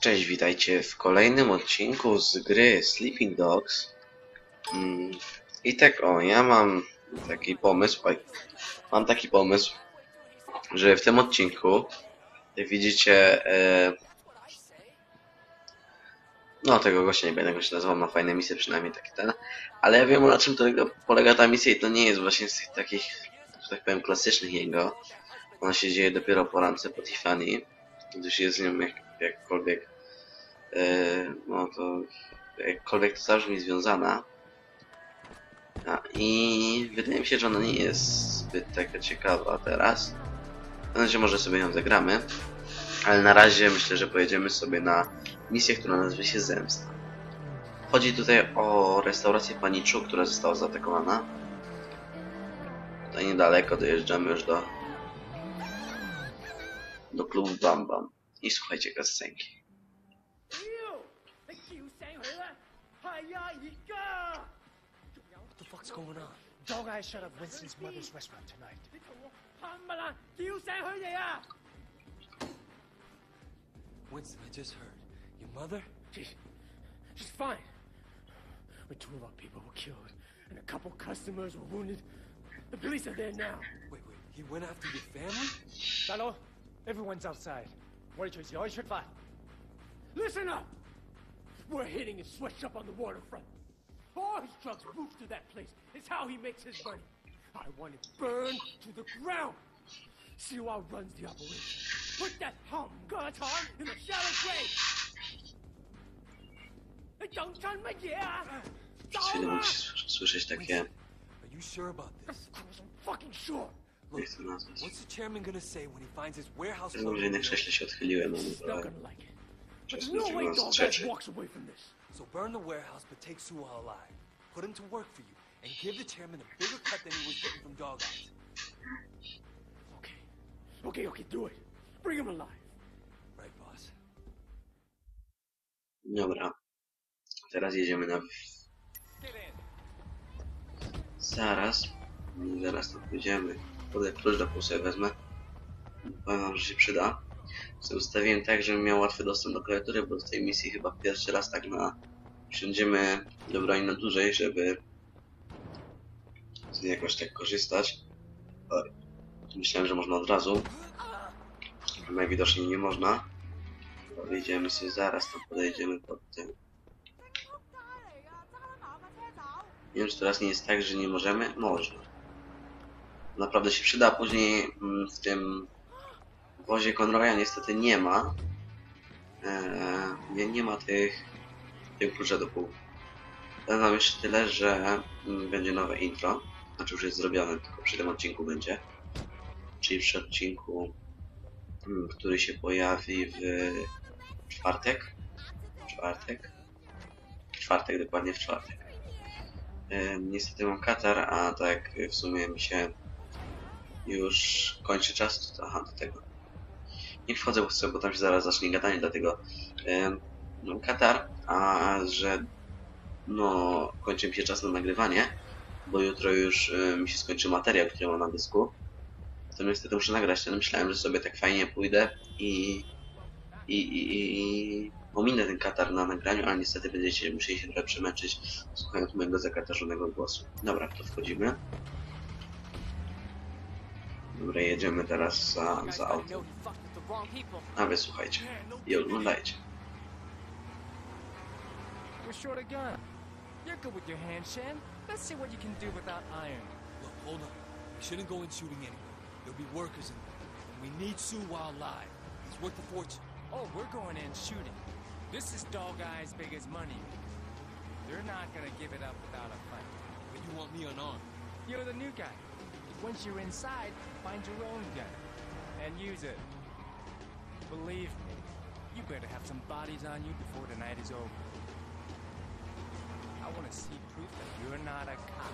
Cześć, witajcie w kolejnym odcinku z gry Sleeping Dogs. Mm, I tak o, ja mam taki pomysł, oj, mam taki pomysł, że w tym odcinku, jak widzicie, e, no tego gościa nie będę go się nazywał, ma fajne misje, przynajmniej taki ten, ale ja wiem na czym to polega ta misja i to nie jest właśnie z tych takich, że tak powiem, klasycznych jego. Ona się dzieje dopiero po rance po Tiffany, gdyż jest z nią jak, jakkolwiek Yy, no to jakkolwiek to zabrzmi związana. A, I wydaje mi się, że ona nie jest zbyt taka ciekawa teraz. Razie może sobie ją zagramy. Ale na razie myślę, że pojedziemy sobie na misję, która nazywa się Zemsta. Chodzi tutaj o restaurację Paniczu, która została zaatakowana. Tutaj niedaleko dojeżdżamy już do do klubu Bam Bam. I słuchajcie kascenki. 妖，你叫醒佢啦！系啊，而家仲有 What the fuck's going on? Dog Eye shut up Winston's mother's restaurant tonight. 你同我喊乜啦？叫醒佢哋啊！ Winston, I just heard. Your mother? She's she's fine. But two of our people were killed, and a couple customers were wounded. The police are there now. Wait, wait. He went after your family? 大佬，everyone's outside。 What did you say? Oh, I should fight. Listen up! We're hitting his up on the waterfront. All his drugs move to that place. It's how he makes his money. I want it burned to the ground. See Siwa runs the operation. Put that hum guitar in the shallow grave. Don't turn me, yeah. Are you sure about this? Of course, I'm fucking sure nie Look, what's the chairman gonna say when he finds his warehouse Ja może na krześle się odchyliłem, He's not ale gonna like it. There's no way to Dog Eyes stretch it. walks away from this. So burn the warehouse, but take Suha alive. Put him to work for you, and give the chairman a bigger cut than he was getting from Dog Eyes. Okay. Okay, okay, do it. Bring him alive. Right, boss? Dobra. Teraz jedziemy na... Zaraz. Zaraz tam pójdziemy. Podaj klucz do wezmę. Powiem wam, że się przyda. Sobie ustawiłem tak, żebym miał łatwy dostęp do klawiatury, bo w tej misji chyba pierwszy raz tak na... Wsiądziemy do na dłużej, żeby z niej jakoś tak korzystać. Oj. Myślałem, że można od razu. Najwidoczniej nie można. Podejdziemy sobie zaraz, tam podejdziemy pod tym. Nie wiem, czy teraz nie jest tak, że nie możemy? Można. Naprawdę się przyda. Później mm, w tym wozie Conroya niestety nie ma. Eee, nie, nie ma tych, tych klucza do pół. Powiem wam jeszcze tyle, że mm, będzie nowe intro. Znaczy już jest zrobione, tylko przy tym odcinku będzie. Czyli przy odcinku, mm, który się pojawi w czwartek. Czwartek. Czwartek, dokładnie w czwartek. E, niestety mam katar, a tak w sumie mi się już kończy czas. Aha, do tego. Nie wchodzę, bo chcę, bo tam się zaraz zacznie gadanie, dlatego e, mam katar, a że no kończy mi się czas na nagrywanie, bo jutro już mi się skończy materiał, który mam na dysku. To niestety muszę nagrać ten. Myślałem, że sobie tak fajnie pójdę i i, i, i ominę ten katar na nagraniu, ale niestety będziecie musieli się trochę przemęczyć słuchając mojego zakatarzonego głosu. Dobra, to wchodzimy. Dobra, jedziemy teraz za, You guys za gotta auto. know he fucked with the wrong people. A wy słuchajcie i oglądajcie. We're short a gun. You're good with your hands, Shan. Let's see what you can do without iron. Look, hold on. We shouldn't go in shooting anyway. There'll be workers in there. And we need Sue while alive. He's worth a fortune. Oh, we're going in shooting. This is Dog Eye's biggest money. They're not gonna give it up without a fight. But you want me unarmed. You're the new guy. Once you're inside, find your own gun and use it. Believe me, you better have some bodies on you before the night is over. I want to see proof that you're not a cop.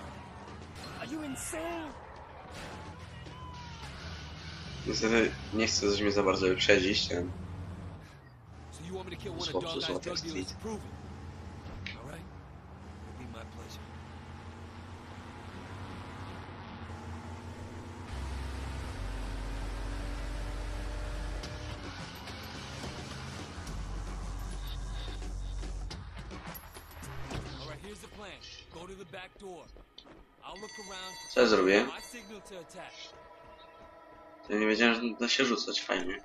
Are you insane? Niestety nie chcę coś mnie za bardzo wyprzedzić. Ten. So you want me to kill one of Swap Dog to Eye's swap drug dealers prove it? Ja nie wiedziałem, że da się rzucać fajnie.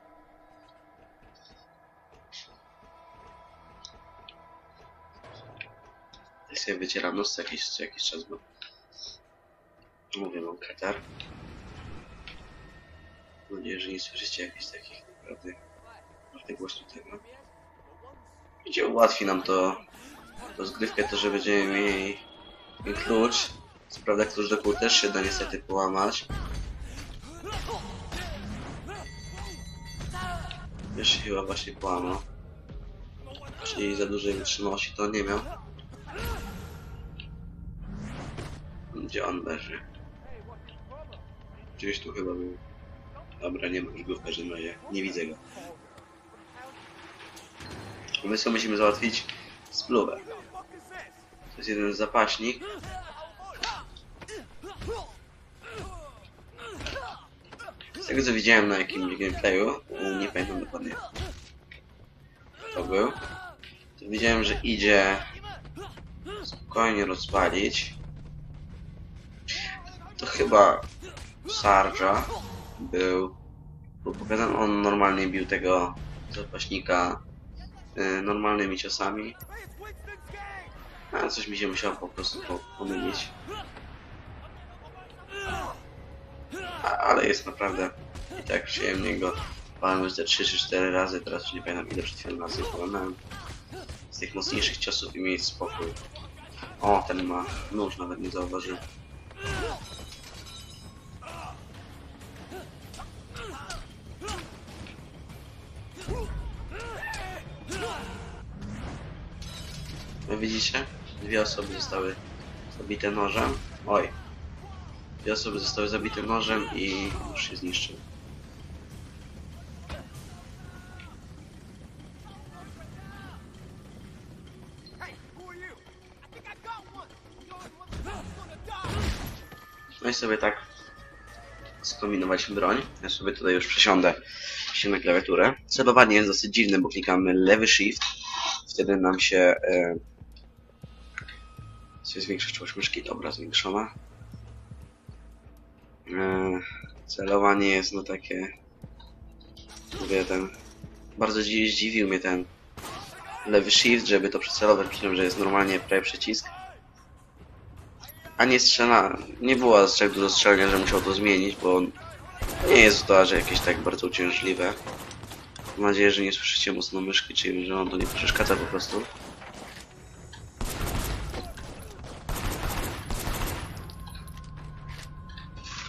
Ja sobie wycieram nos jakiś, jakiś czas, bo mówię, mam katar. Mam nadzieję, że nie słyszycie jakichś takich naprawdę naprawdę głośno tego. Gdzie ułatwi nam to rozgrywkę, to że będziemy mieli klucz. Co prawda klucz do też się da niestety połamać. Już się chyba właśnie połamał. Czyli za dużej wytrzymałości to nie miał. Gdzie on leży? Gdzieś tu chyba był. Dobra, nie ma go w każdym razie. Nie widzę go. My musimy załatwić spluwę. To jest jeden zapaśnik. Z tego co widziałem na jakimś gameplayu, nie pamiętam dokładnie to był, to widziałem, że idzie spokojnie rozpalić. To chyba Sarja był, pokazany, on normalnie bił tego zapaśnika y, normalnymi ciosami. A coś mi się musiało po prostu po, pomylić. A, ale jest naprawdę i tak przyjemnie go palmy te 3 czy 4 razy, teraz już nie pamiętam ile przed chwilą razy połamałem. Z tych mocniejszych ciosów i mieć spokój. O, ten ma nóż, nawet nie zauważyłem. No widzicie? Dwie osoby zostały zabite nożem. Oj. Dwie osoby zostały zabite nożem i już się zniszczył. No i sobie tak skombinować broń. Ja sobie tutaj już przesiądę się na klawiaturę. Celowanie jest dosyć dziwne, bo klikamy lewy shift. Wtedy nam się... E, się zwiększa czułość myszki. Dobra, zwiększona. E, celowanie jest no takie... Mówię, ten... Bardzo dzi- zdziwił mnie ten lewy shift, żeby to przecelować. Myślałem, że jest normalnie prawy przycisk. A nie strzela, nie było aż tak dużo strzelania, że musiał to zmienić, bo nie jest to aż jakieś tak bardzo uciążliwe. Mam nadzieję, że nie słyszycie mocno myszki, czyli że wam to nie przeszkadza po prostu.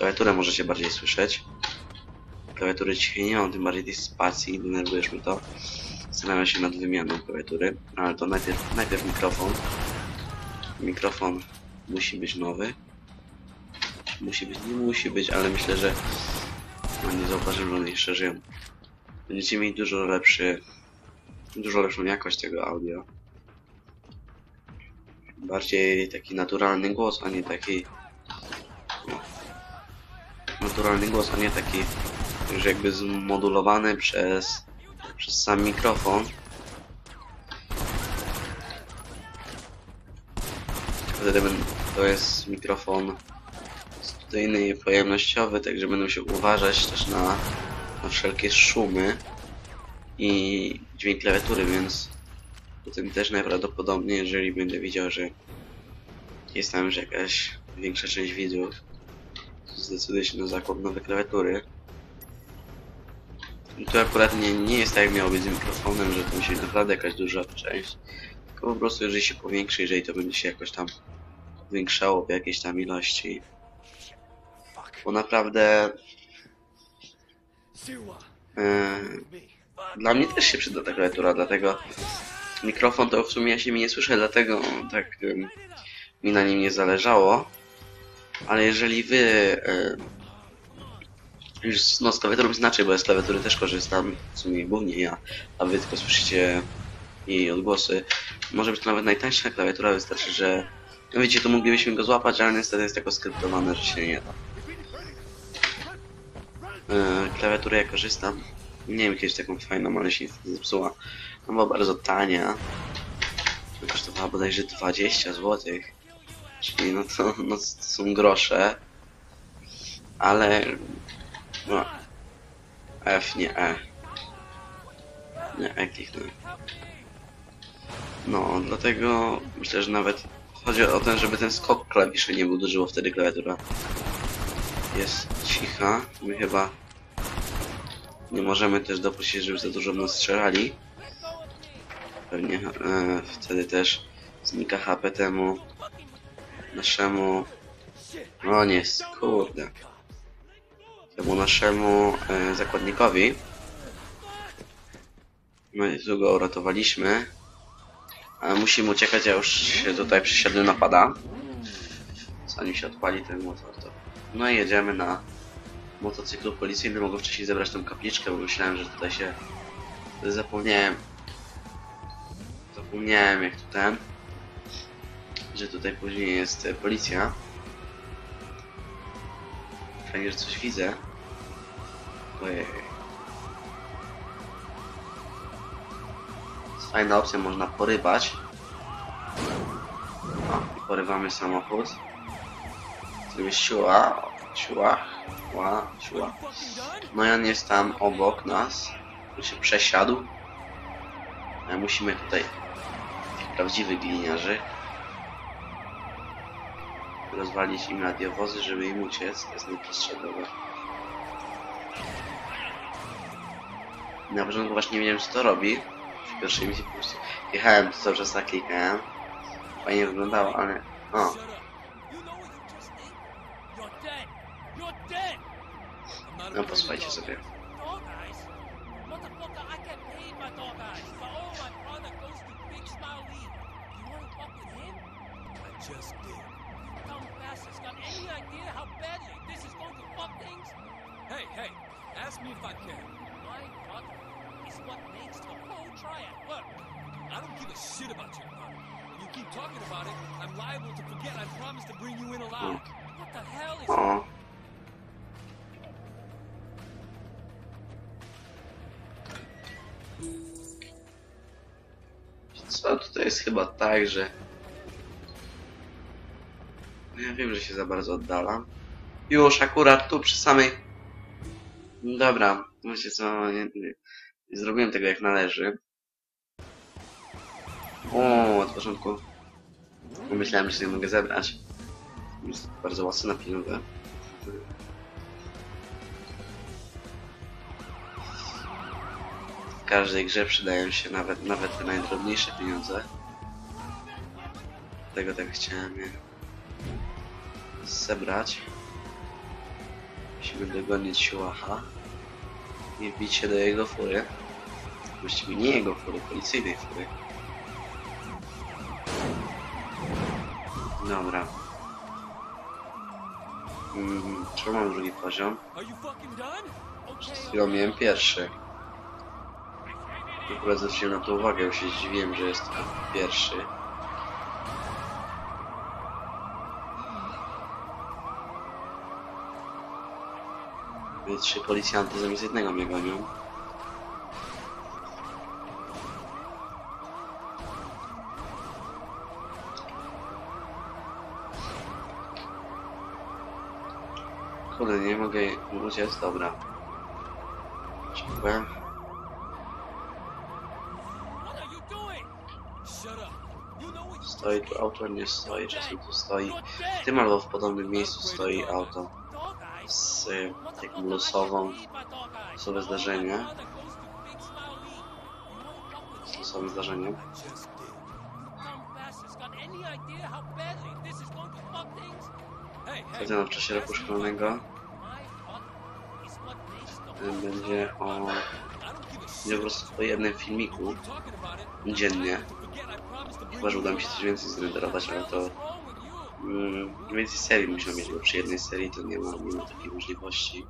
Klawiaturę możecie bardziej słyszeć. Klawiatury cichej nie mam, tym bardziej tej spacji, denerwujesz mi to. Zastanawiam się nad wymianą klawiatury, ale to najpierw, najpierw mikrofon. Mikrofon musi być nowy. Musi być, nie musi być, ale myślę, że no nie zauważyłem, że one jeszcze żyją. Będziecie mieli dużo lepszy, dużo lepszą jakość tego audio. Bardziej taki naturalny głos, a nie taki no, naturalny głos, a nie taki już jakby zmodulowany przez, przez sam mikrofon. Wtedy to jest mikrofon studyjny i pojemnościowy, także będę musiał uważać też na, na wszelkie szumy i dźwięk klawiatury, więc potem też najprawdopodobniej, jeżeli będę widział, że jest tam już jakaś większa część widzów, to zdecyduję się na zakup nowej klawiatury. I to akurat nie, nie jest tak jak miało być z mikrofonem, że to musi być naprawdę jakaś duża część. Tylko po prostu jeżeli się powiększy, jeżeli to będzie się jakoś tam zwiększało w jakiejś tam ilości. Bo naprawdę e, dla mnie też się przyda ta klawiatura, dlatego mikrofon to w sumie ja się mi nie słyszę, dlatego tak em, mi na nim nie zależało. Ale jeżeli wy e, już no z klawiaturą inaczej, bo ja z klawiatury też korzystam, w sumie głównie ja, a wy tylko słyszycie jej odgłosy. Może być to nawet najtańsza klawiatura, wystarczy, że no wiecie, to moglibyśmy go złapać, ale niestety jest tak skryptowane, że się nie da. E, klawiaturę ja korzystam. Nie wiem, kiedyś taką fajną, ale się niestety zepsuła. No była bardzo tania. Kosztowała bodajże 20 zł. Czyli no to, no to są grosze. Ale... No. F, nie E. Nie E kliknę. No, dlatego myślę, że nawet chodzi o to, żeby ten skok klawiszy nie był duży, bo wtedy klawiatura jest cicha. My chyba nie możemy też dopuścić, żeby za dużo nas strzelali. Pewnie e, wtedy też znika HP temu naszemu... O nie, kurde. Temu naszemu e, zakładnikowi. No i tu go uratowaliśmy. Ale musimy uciekać, ja już się tutaj przysiadłem napada. Zanim się odpali ten motor, to... No i jedziemy na motocyklu policyjnym. Mogę wcześniej zebrać tą kapliczkę, bo myślałem, że tutaj się... Zapomniałem. Zapomniałem jak tu ten... Że tutaj później jest e, policja. Fajnie, że coś widzę. Ojej. Jest fajna opcja, można porybać. O, i porywamy samochód. Sobie siła, siła, siła, siła. No i on jest tam obok nas. Tu się przesiadł. A musimy tutaj prawdziwych gliniarzy rozwalić im radiowozy, żeby im uciec. Jest najprostsza droga. Na początku właśnie nie wiedziałem co to robi. W pierwszej misji po prostu jechałem, cały czas tak klikałem. Fajnie wyglądało, ale... O, Shut up. You know Hey, ask me if I can. My brother is what makes the whole triad work. I don't give a shit about your brother. When you keep talking about it, I'm liable to forget I promised to bring you in alive. What the hell is. Co tutaj jest chyba tak, że... Ja wiem, że się za bardzo oddalam. Już akurat tu przy samej... Dobra, wiecie co, nie, nie, nie zrobiłem tego jak należy. O, od początku myślałem, że sobie mogę zebrać. Jest bardzo łatwo na pieniądze. W każdej grze przydają się nawet, nawet te najdrobniejsze pieniądze. Dlatego tak chciałem je zebrać. Musimy dogonić Siłacha i wbić się do jego fury. Właściwie nie jego fury, policyjnej fury. Dobra. Mm, czemu mam drugi poziom? Przed chwilą miałem pierwszy. W ogóle zwróciłem na to uwagę, bo się zdziwiłem, że jest pierwszy. Trzy policjanty zamiast jednego mnie gonią. Kurde, nie mogę uciec, dobra. You Stoi tu auto, nie stoi, czasem tu stoi. W tym albo w podobnym miejscu stoi auto? Z I losową, losowe zdarzenie. Losowym zdarzeniem. Sprawdzano w czasie roku szkolnego. Będzie o... Będzie po prostu po jednym filmiku dziennie. Chyba, że uda mi się coś więcej zrenderować, ale to... więcej serii musiał mieć, bo przy jednej serii to nie ma, nie ma takiej możliwości.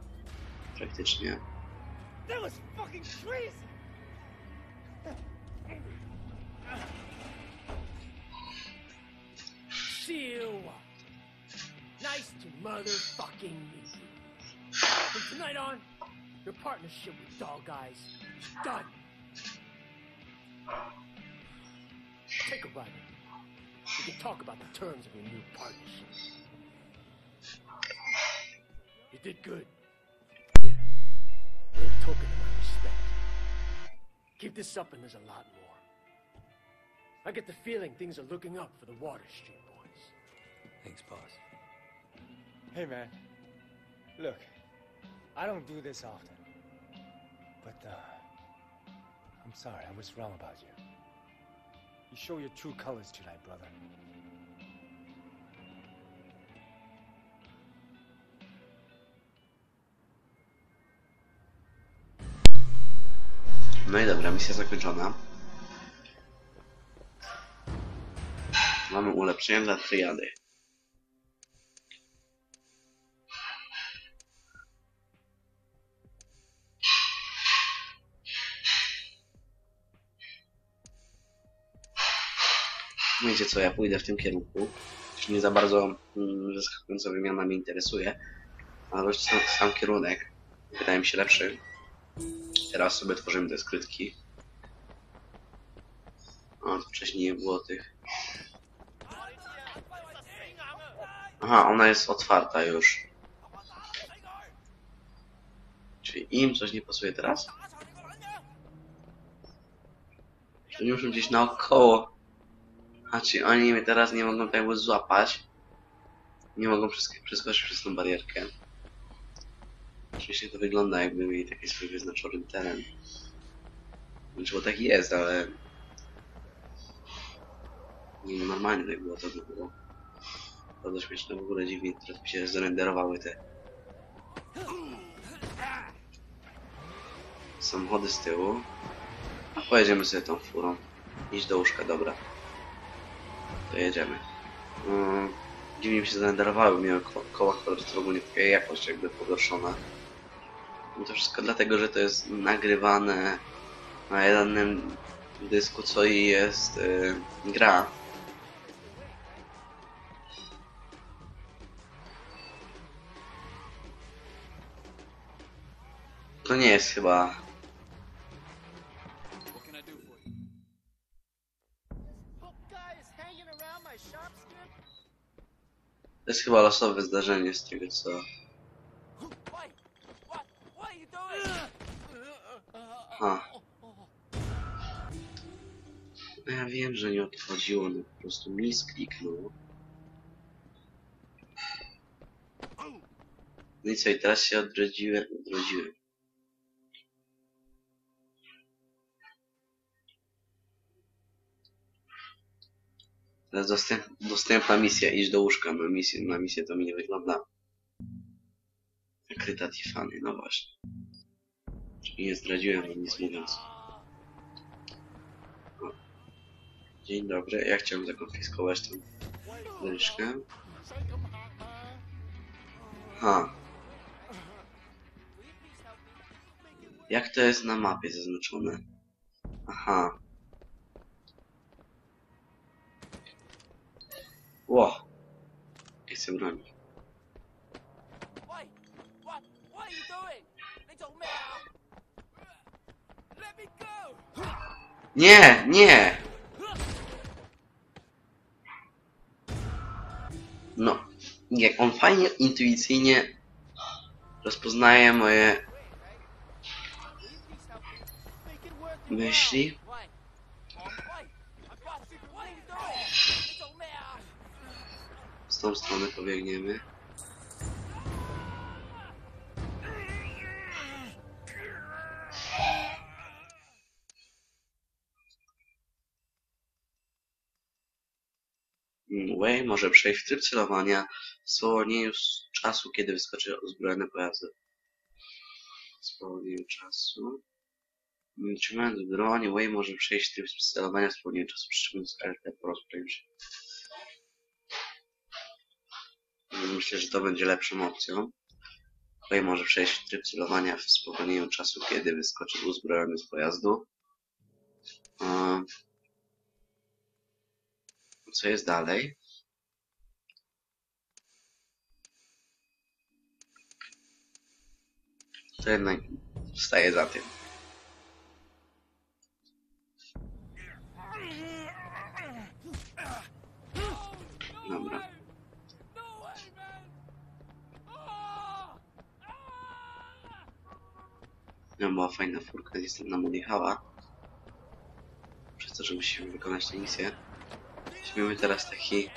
Praktycznie. Nice to motherfucking meet you. From tonight on, your partnership with Dog Eyes is done. Take a ride. If we can talk about the terms of your new partnership. You did good. Here, little token of my respect. Keep this up and there's a lot more. I get the feeling things are looking up for the Water Street boys. Thanks, boss. Hey, man. Look, I don't do this often. But, uh, I'm sorry, I was wrong about you. You show your true colors tonight, brother. No i dobra, misja zakończona. Mamy ulepszenie dla triady. Wiecie co, ja pójdę w tym kierunku. Nie za bardzo mm, zaskakująca wymiana mnie interesuje, ale sam, sam kierunek wydaje mi się lepszy. Teraz sobie tworzymy te skrytki. O, wcześniej nie było tych. Aha, ona jest otwarta już. Czyli im coś nie pasuje teraz? Nie muszą gdzieś naokoło. A czyli oni mnie teraz nie mogą jakby złapać. Nie mogą przes- przeskoczyć przez tą barierkę. Oczywiście to wygląda jakby mieli taki swój wyznaczony teren. Znaczy, bo tak jest, ale... Nie, no normalnie tak było, to by było. Bardzo śmieszne w ogóle dziwnie, teraz mi się zrenderowały te... Samochody z tyłu. A pojedziemy sobie tą furą. Idź do łóżka, dobra. To jedziemy. Mm, dziwnie mi się zrenderowały, miały ko koła kolorystów ogólnie taka jakość jakby pogorszona. No to wszystko dlatego, że to jest nagrywane na jednym dysku, co i jest y, gra. To nie jest chyba... To jest chyba losowe zdarzenie z tego, co... Ha. No ja wiem, że nie o to chodziło, no po prostu mi skliknął. No i co, i teraz się odrodziłem, odrodziłem. Dostęp, dostępna misja, idź do łóżka, na misję, na misję to mi nie wygląda. Kryta Tiffany, no właśnie. Czyli nie zdradziłem nic mówiąc. Dzień dobry, ja chciałem zakonfiskować tą zaliczkę. Ha. Jak to jest na mapie zaznaczone? Aha. Let me go! Nie, nie! No, jak on fajnie, intuicyjnie rozpoznaje moje Will you please help me? Make it worth your myśli. while. Wait, Mom, wait! I've got you. What are you doing? Little man! Z tą strony pobiegniemy. Mm, Way może przejść w tryb celowania w spowolnieniu z czasu, kiedy wyskoczy uzbrojone pojazdy. Spowolnieniu czasu. Mm, Trzymając broń, Way może przejść w tryb celowania w spowolnieniu czasu, przytrzymując LT po. Myślę, że to będzie lepszą opcją. Way może przejść w tryb celowania w spowolnieniu czasu, kiedy wyskoczy uzbrojony z pojazdu. Co jest dalej? To jednak staję za tym. No, była fajna furka, niestety nam odjechała. Przez to, że musimy wykonać tę misję. Weźmiemy teraz taki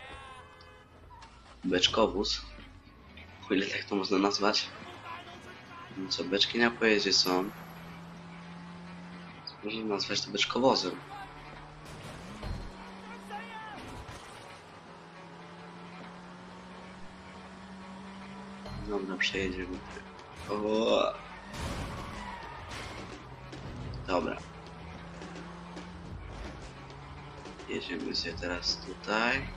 beczkowóz, o ile tak to można nazwać. No co, beczki na pojeździe są. Można nazwać to beczkowozem. Dobra, przejedziemy. O. Dobra. Jedziemy sobie teraz tutaj.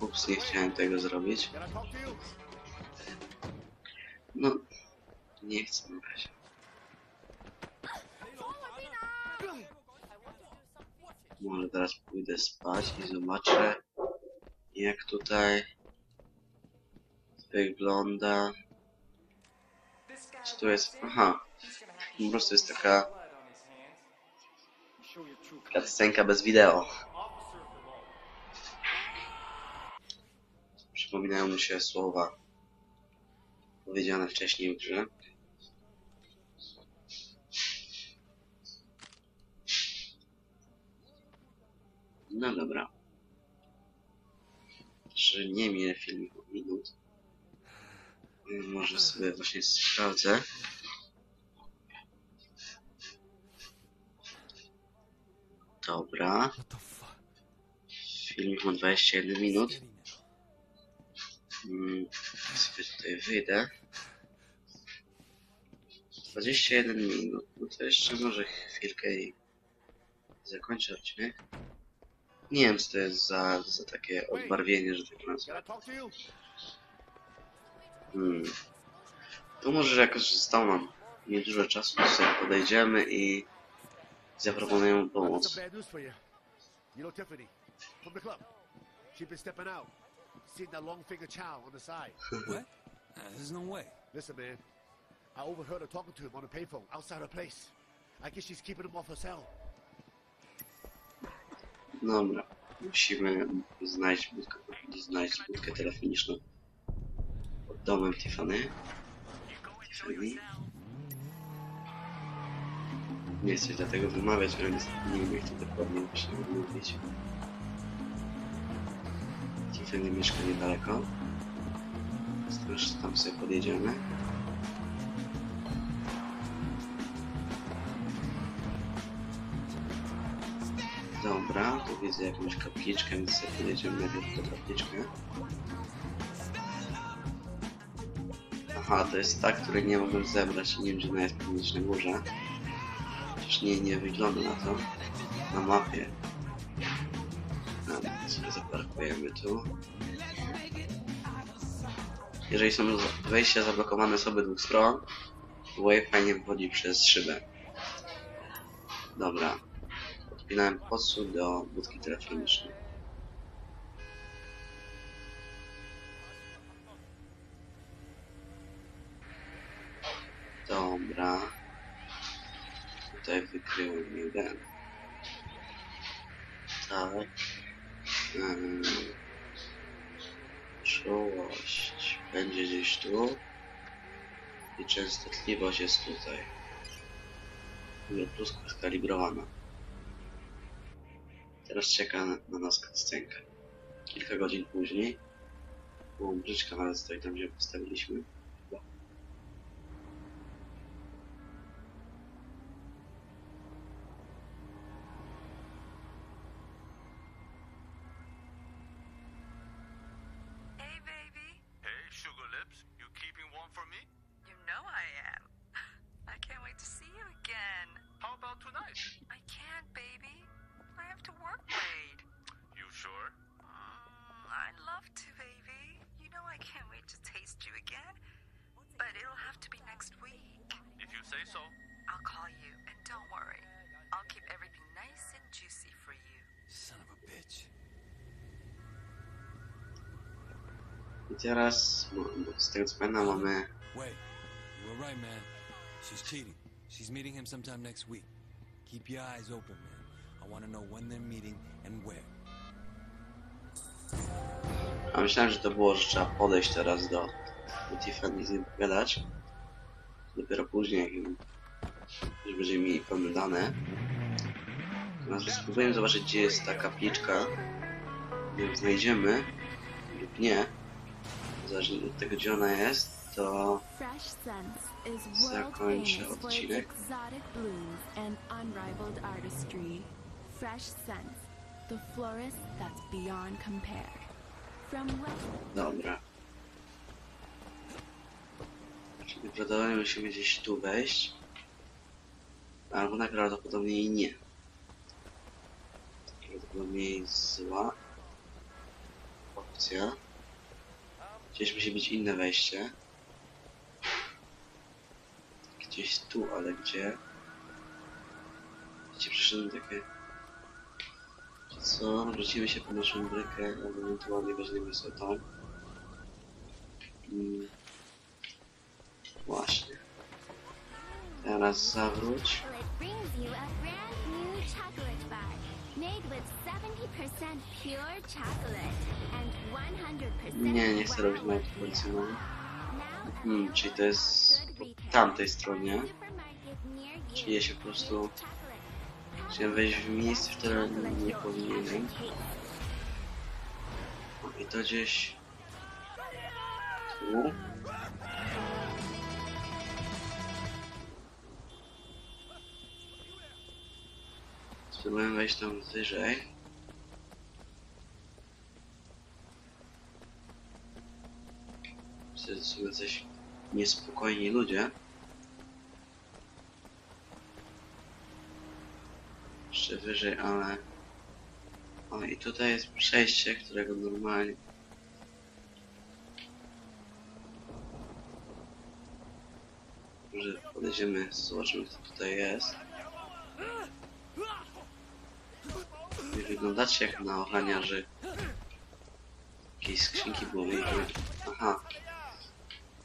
Ups, nie chciałem tego zrobić. No, nie chcę na razie. Może teraz pójdę spać i zobaczę jak tutaj wygląda. Co tu jest? Aha, po prostu jest taka scenka bez wideo. Przypominają mi się słowa powiedziane wcześniej w grze. No dobra. Czy nie minę filmiku minut? Może sobie właśnie sprawdzę. Dobra. Filmik ma 21 minut. Steady now. Mm, sobie tutaj wyjdę. 21 minut. No to jeszcze może chwilkę i zakończę odcinek. Nie wiem co to jest za, za takie odbarwienie, że tak nazwę. Hmm. To może jakoś zostało nam niedużo czasu, to sobie podejdziemy i zaproponujemy I've got pomoc. some bad news for you. You know Tiffany from the club. She's been stepping out. Seen that long finger chow on the side. What? Uh, there's no way. Listen, man. I overheard her talking to him on the payphone outside her place. I guess she's keeping him off her cell. Dobra. Musimy znaleźć budkę, znaleźć budkę telefoniczną pod domem Tiffany. Tiffany. Nie chcę dlatego wymawiać, ale nie jak to dokładnie właśnie mówić. Tiffany mieszka niedaleko. Już tam sobie podjedziemy. Dobra, tu widzę jakąś kapliczkę, więc sobie podjedziemy najpierw do kapliczkę. Aha, to jest ta, której nie mogłem zebrać. Nie wiem, gdzie ona jest górze. Nie, nie wygląda na to na mapie. Dobra, sobie zaparkujemy tu. Jeżeli są wejścia zablokowane z obydwu stron, Way fajnie wchodzi przez szybę. Dobra. Odpinałem podsłuch do budki telefonicznej. Dobra. Tutaj wykryłem jeden. Tak. Ym, Czułość będzie gdzieś tu. I częstotliwość jest tutaj. Pluska skalibrowana. Teraz czeka na, na nas cutscenka. Kilka godzin później. O, brzyczka nawet stoi tam, gdzie postawiliśmy. Teraz, z tego co pamiętam, mamy Wait, you were right, man. She's cheating. She's meeting him sometime next week. Keep your eyes open, man. I want to know when they're meeting and where. A myślałem, że to było, że trzeba podejść teraz do, do Tiffany i z nim pogadać. Dopiero później, jak już będziemy mieli pełne dane. Natomiast spróbujemy zobaczyć, gdzie jest ta kapliczka. Jak znajdziemy, lub nie, zależnie od tego, gdzie ona jest, to Zakończę odcinek. Dobra. Czyli prawdopodobnie musimy gdzieś tu wejść. Albo najprawdopodobniej nie. Prawdopodobniej zła opcja. Gdzieś musi być inne wejście. Gdzieś tu, ale gdzie? Gdzie przyszedłem takie... Co? Wrócimy się po naszą brykę, ewentualnie weźmiemy sobie tą. Mm. Właśnie. Teraz zawróć. Made with 70% pure chocolate and 100% Nie, nie chcę robić polecenia. Now Hmm, czyli to jest po tamtej stronie. Czyli ja się po prostu chciałem wejść w miejsce, w które nie powinienem. I to gdzieś tu. Spróbuję wejść tam wyżej. Że są jacyś niespokojni ludzie. Jeszcze wyżej, ale... O, i tutaj jest przejście, którego normalnie... Może podejdziemy, zobaczymy kto tutaj jest. Nie wyglądacie jak na ochraniarzy. Jakieś skrzynki było wielkie. Aha.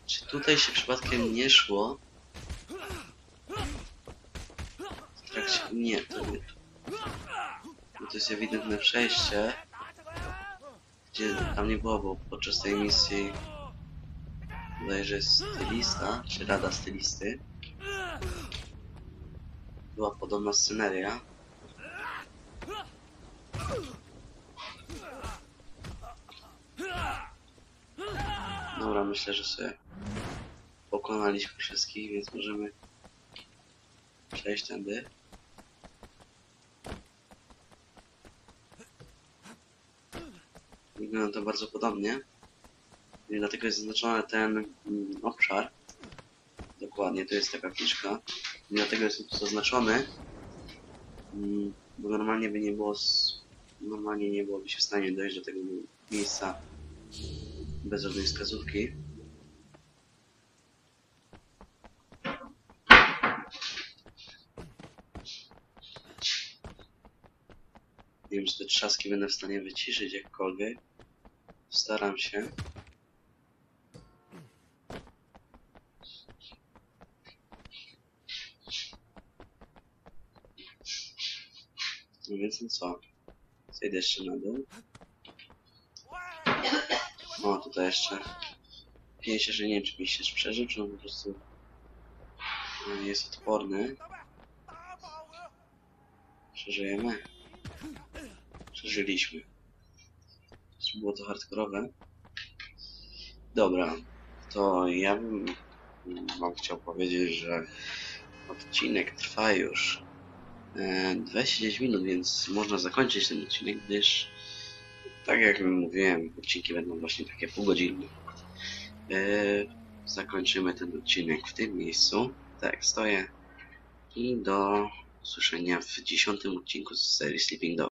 Czy tutaj się przypadkiem nie szło? W trakcie... Nie, to nie. No to jest ewidentne przejście. Gdzie tam nie było, bo podczas tej misji bodajże stylista, czy rada stylisty była podobna sceneria. Dobra, myślę, że sobie pokonaliśmy wszystkich, więc możemy przejść tędy. Wygląda to bardzo podobnie. I dlatego jest zaznaczony ten mm, obszar. Dokładnie, to jest taka fiszka. I dlatego jest tu zaznaczony. Mm, Bo normalnie by nie było. Normalnie nie byłoby się w stanie dojść do tego miejsca bez żadnej wskazówki. Nie wiem, czy te trzaski będę w stanie wyciszyć jakkolwiek. Staram się. No więc no co? Zejdę jeszcze na dół. O, tutaj jeszcze. Piję się, że nie wiem, czy mi się przeżył, czy on po prostu e, jest odporny. Przeżyjemy. Przeżyliśmy. Czy było to hardkorowe? Dobra, to ja bym wam chciał powiedzieć, że odcinek trwa już 29 minut, więc można zakończyć ten odcinek, gdyż tak jak mówiłem, odcinki będą właśnie takie półgodzinne. E, zakończymy ten odcinek w tym miejscu. Tak, stoję. I do usłyszenia w dziesiątym odcinku z serii Sleeping Dog.